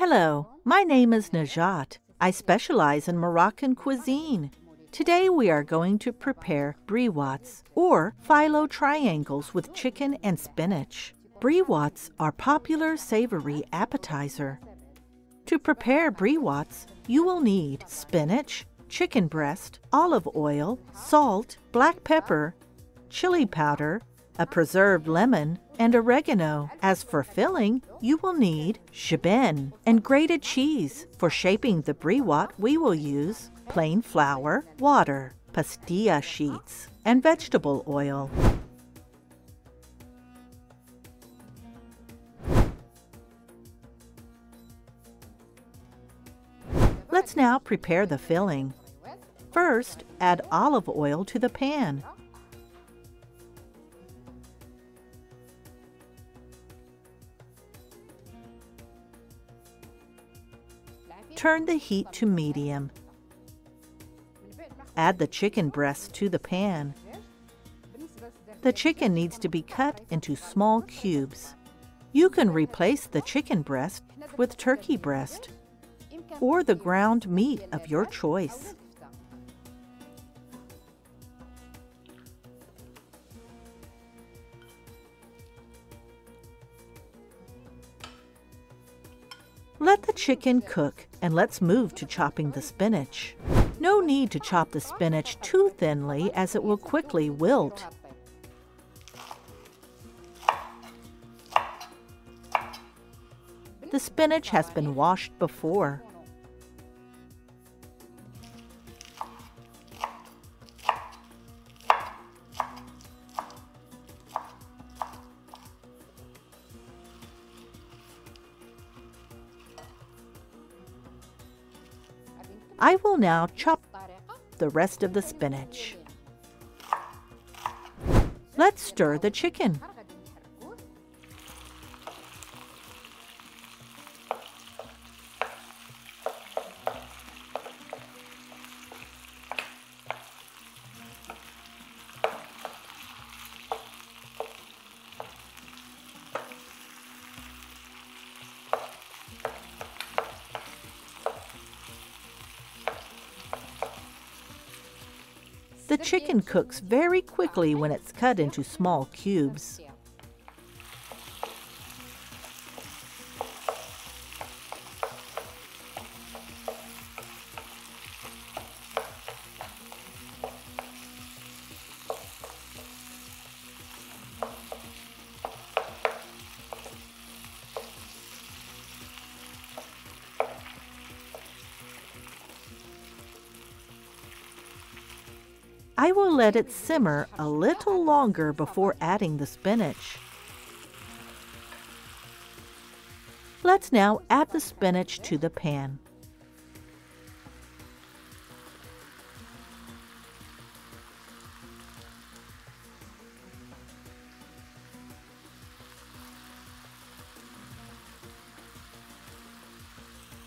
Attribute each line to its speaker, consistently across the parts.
Speaker 1: Hello, my name is Najat. I specialize in Moroccan cuisine. Today we are going to prepare briwats, or phyllo triangles with chicken and spinach. Briwats are popular savory appetizer. To prepare briwats, you will need spinach, chicken breast, olive oil, salt, black pepper, chili powder, a preserved lemon, and oregano. As for filling, you will need jbin and grated cheese. For shaping the briwat, we will use plain flour, water, pastilla sheets, and vegetable oil. Let's now prepare the filling. First, add olive oil to the pan. Turn the heat to medium. Add the chicken breast to the pan. The chicken needs to be cut into small cubes. You can replace the chicken breast with turkey breast or the ground meat of your choice. Let the chicken cook and let's move to chopping the spinach. No need to chop the spinach too thinly as it will quickly wilt. The spinach has been washed before. I will now chop the rest of the spinach. Let's stir the chicken. Chicken cooks very quickly when it's cut into small cubes. Let it simmer a little longer before adding the spinach. Let's now add the spinach to the pan.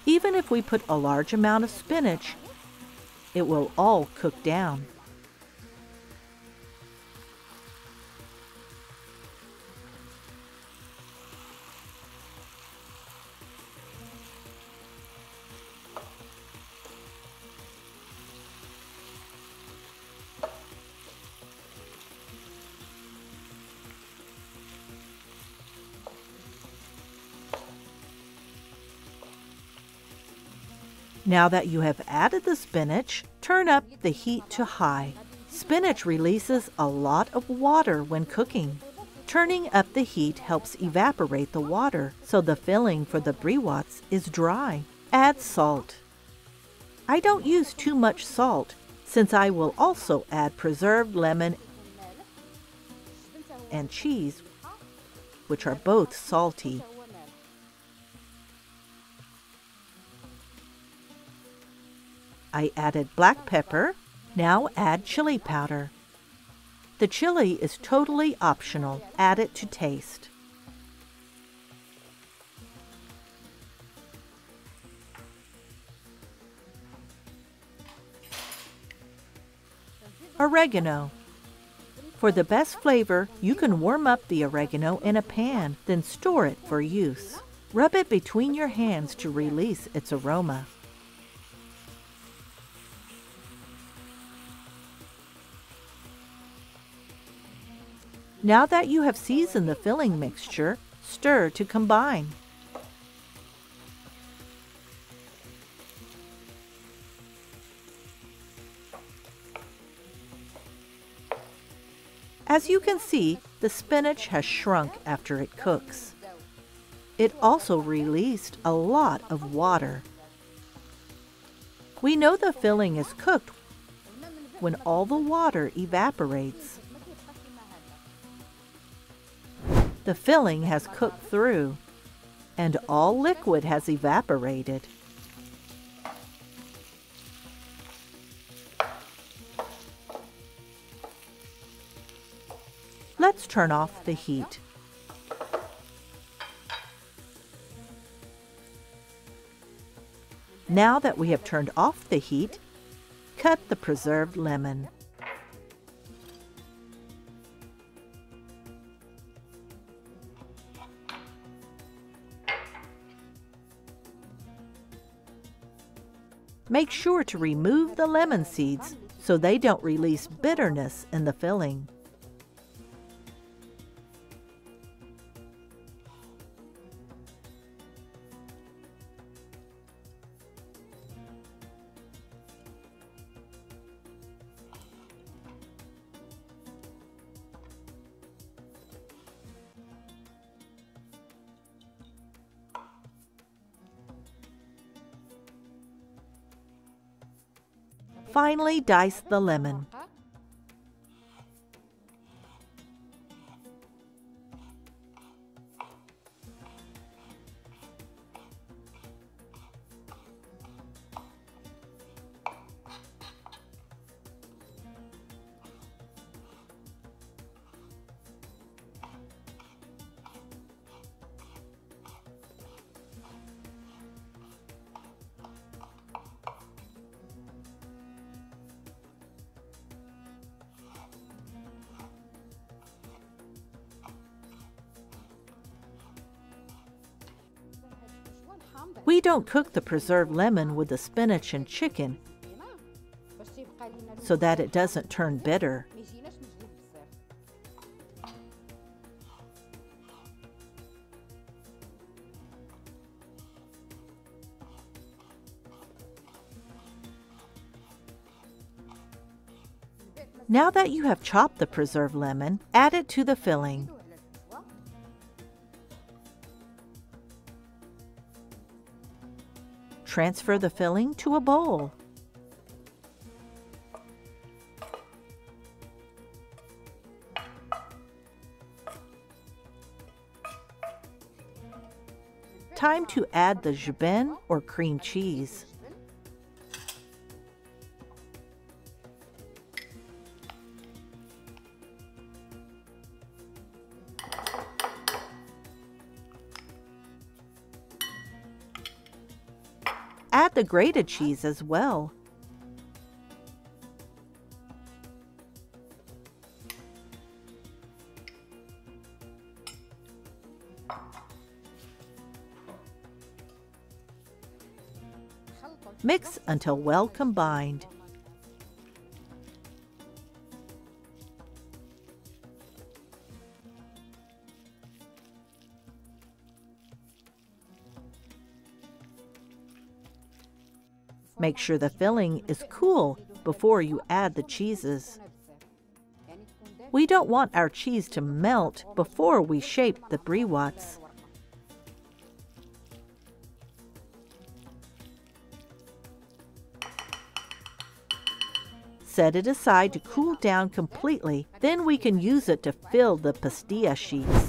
Speaker 1: Even if we put a large amount of spinach, it will all cook down. Now that you have added the spinach, turn up the heat to high. Spinach releases a lot of water when cooking. Turning up the heat helps evaporate the water so the filling for the briwats is dry. Add salt. I don't use too much salt since I will also add preserved lemon and cheese, which are both salty. I added black pepper. Now add chili powder. The chili is totally optional. Add it to taste. Oregano. For the best flavor, you can warm up the oregano in a pan, then store it for use. Rub it between your hands to release its aroma. Now that you have seasoned the filling mixture, stir to combine. As you can see, the spinach has shrunk after it cooks. It also released a lot of water. We know the filling is cooked when all the water evaporates. The filling has cooked through, and all liquid has evaporated. Let's turn off the heat. Now that we have turned off the heat, cut the preserved lemon. Make sure to remove the lemon seeds so they don't release bitterness in the filling. Finally, dice the lemon. We don't cook the preserved lemon with the spinach and chicken so that it doesn't turn bitter. Now that you have chopped the preserved lemon, add it to the filling. Transfer the filling to a bowl. Time to add the jbin or cream cheese. Grated cheese as well. Mix until well combined. Make sure the filling is cool before you add the cheeses. We don't want our cheese to melt before we shape the briwats. Set it aside to cool down completely, then we can use it to fill the pastilla sheets.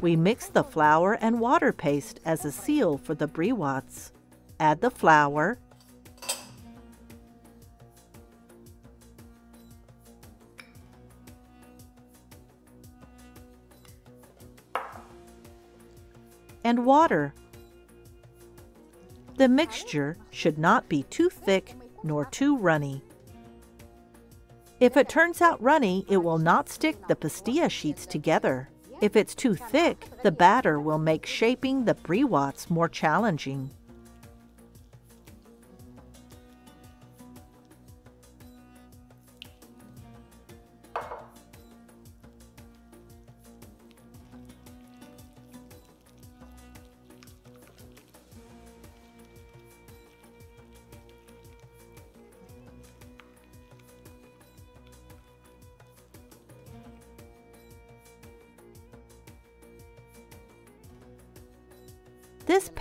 Speaker 1: We mix the flour and water paste as a seal for the briwats. Add the flour, and water. The mixture should not be too thick nor too runny. If it turns out runny, it will not stick the pastilla sheets together. If it's too thick, the batter will make shaping the briwats more challenging.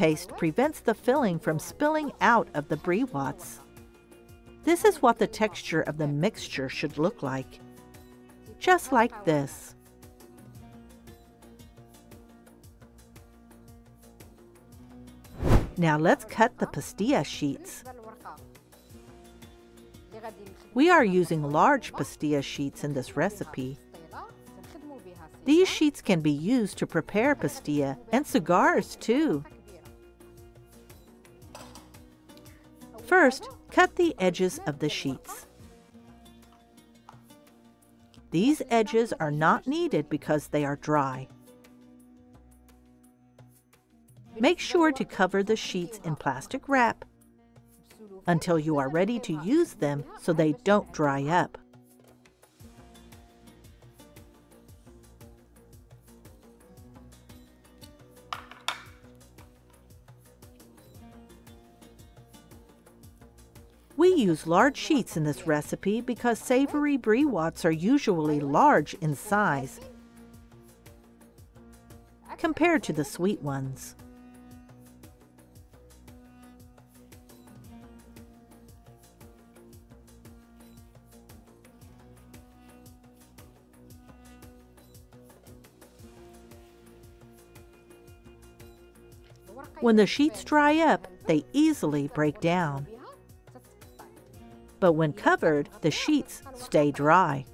Speaker 1: Paste prevents the filling from spilling out of the briwats. This is what the texture of the mixture should look like. Just like this. Now let's cut the pastilla sheets. We are using large pastilla sheets in this recipe. These sheets can be used to prepare pastilla and cigars too. First, cut the edges of the sheets. These edges are not needed because they are dry. Make sure to cover the sheets in plastic wrap until you are ready to use them so they don't dry up. Large sheets in this recipe because savory briwats are usually large in size compared to the sweet ones. When the sheets dry up, they easily break down but when covered, the sheets stay dry.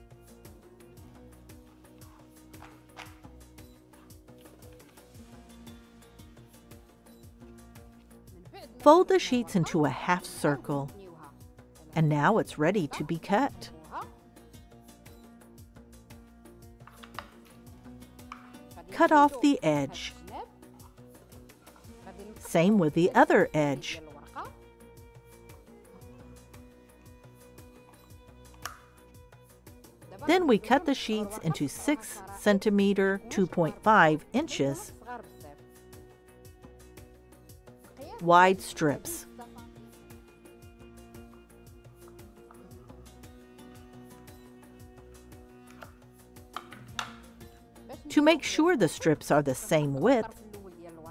Speaker 1: Fold the sheets into a half circle, and now it's ready to be cut. Cut off the edge. Same with the other edge. Then we cut the sheets into 6 centimeter 2.5 inches wide strips. To make sure the strips are the same width,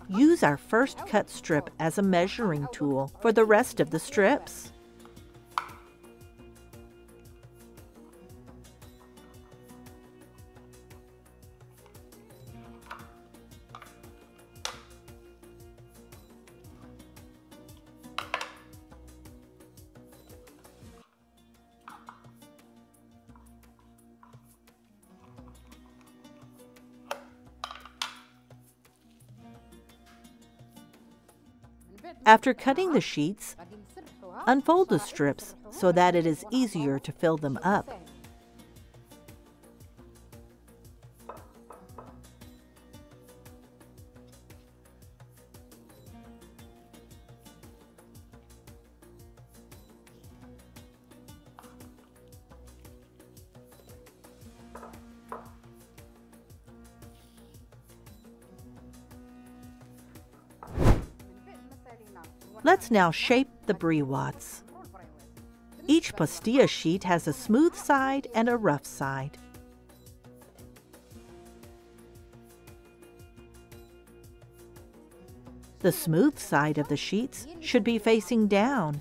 Speaker 1: use our first cut strip as a measuring tool for the rest of the strips. After cutting the sheets, unfold the strips so that it is easier to fill them up. Let's now shape the briwats. Each pastilla sheet has a smooth side and a rough side. The smooth side of the sheets should be facing down.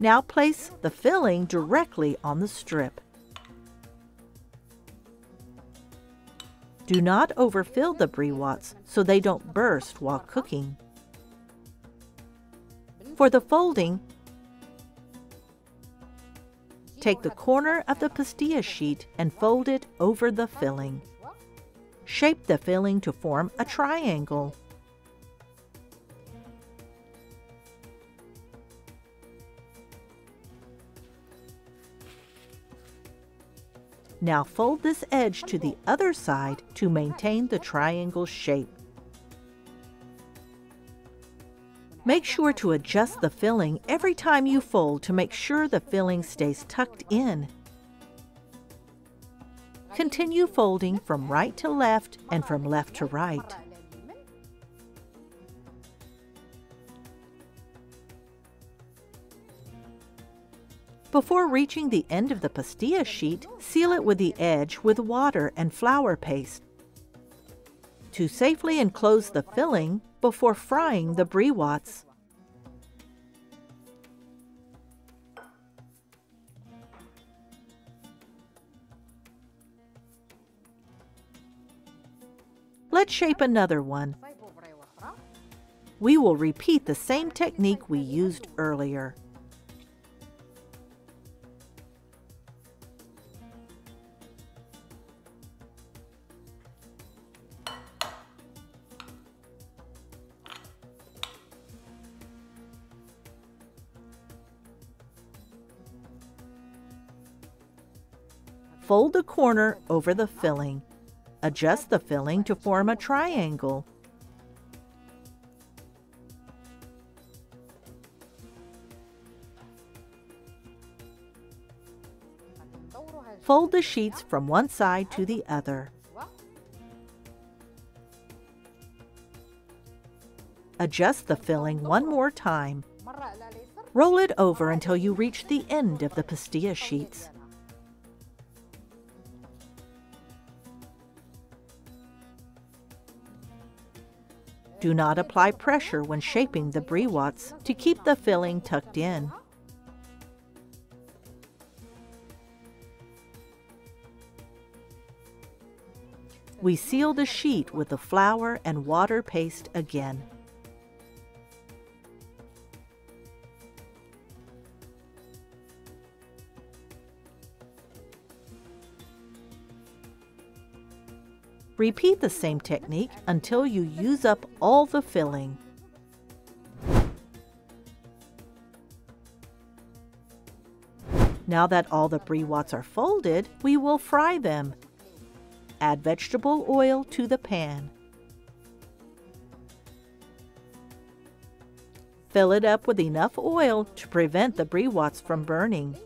Speaker 1: Now place the filling directly on the strip. Do not overfill the briwats so they don't burst while cooking. For the folding, take the corner of the pastilla sheet and fold it over the filling. Shape the filling to form a triangle. Now fold this edge to the other side to maintain the triangle shape. Make sure to adjust the filling every time you fold to make sure the filling stays tucked in. Continue folding from right to left and from left to right. Before reaching the end of the pastilla sheet, seal it with the edge with water and flour paste. To safely enclose the filling before frying the briwats. Let's shape another one. We will repeat the same technique we used earlier. Fold the corner over the filling. Adjust the filling to form a triangle. Fold the sheets from one side to the other. Adjust the filling one more time. Roll it over until you reach the end of the pastilla sheets. Do not apply pressure when shaping the briwats to keep the filling tucked in. We seal the sheet with the flour and water paste again. Repeat the same technique until you use up all the filling. Now that all the briwats are folded, we will fry them. Add vegetable oil to the pan. Fill it up with enough oil to prevent the briwats from burning.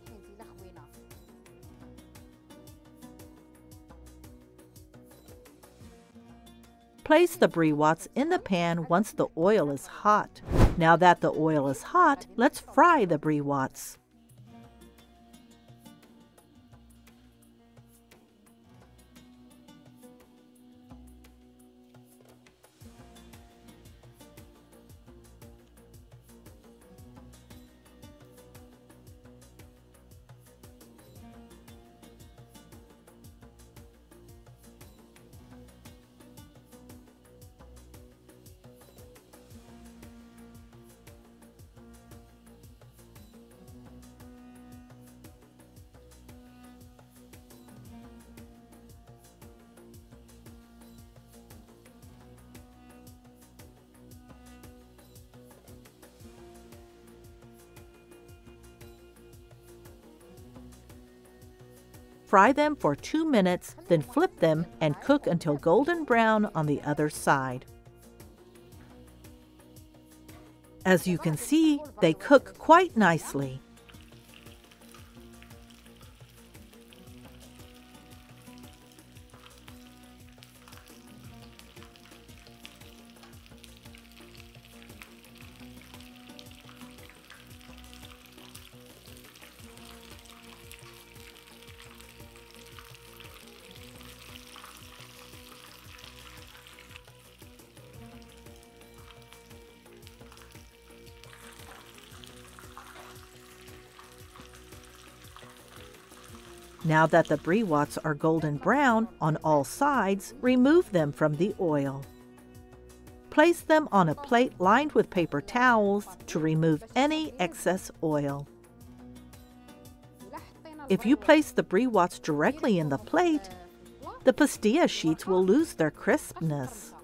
Speaker 1: Place the briwats in the pan once the oil is hot. Now that the oil is hot, let's fry the briwats. Fry them for two minutes, then flip them and cook until golden brown on the other side. As you can see, they cook quite nicely. Now that the briwats are golden brown on all sides, remove them from the oil. Place them on a plate lined with paper towels to remove any excess oil. If you place the briwats directly in the plate, the pastilla sheets will lose their crispness.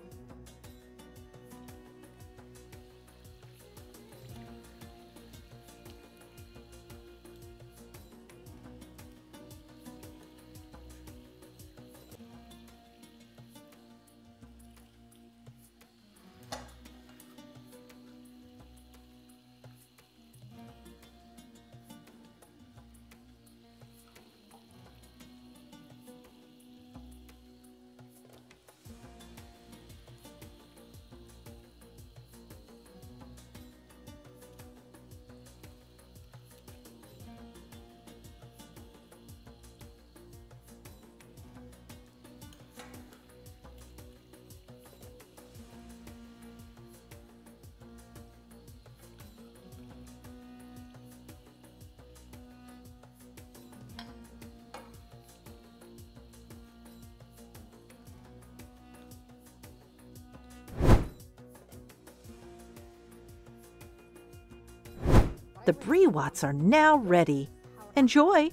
Speaker 1: The Briwats are now ready. Enjoy!